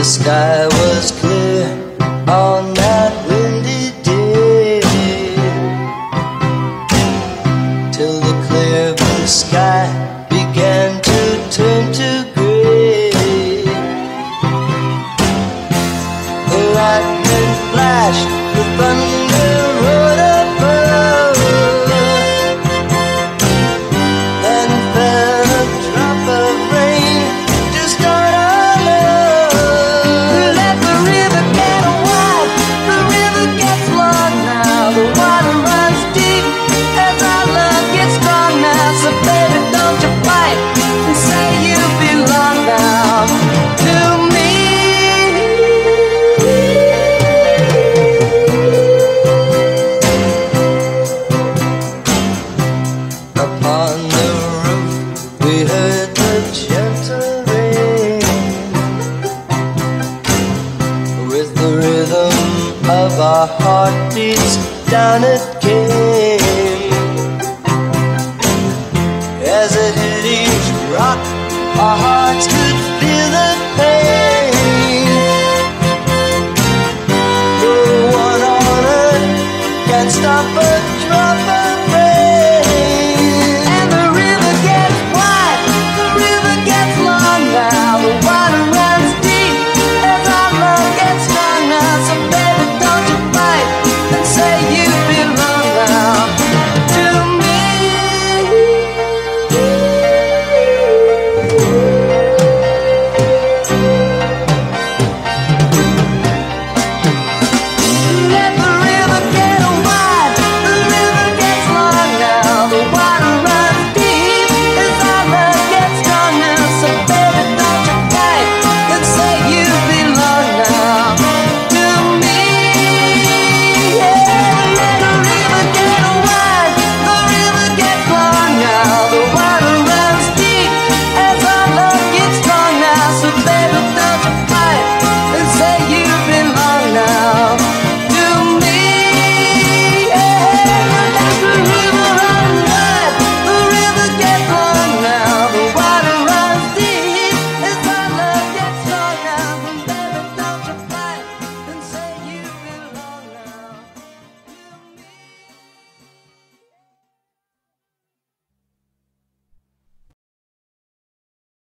The sky was clear on that windy day till the clear blue sky began to turn to gray. The lightning flashed, our heartbeats, down came. As it hit each rock, our hearts could feel the pain. No one on earth can stop us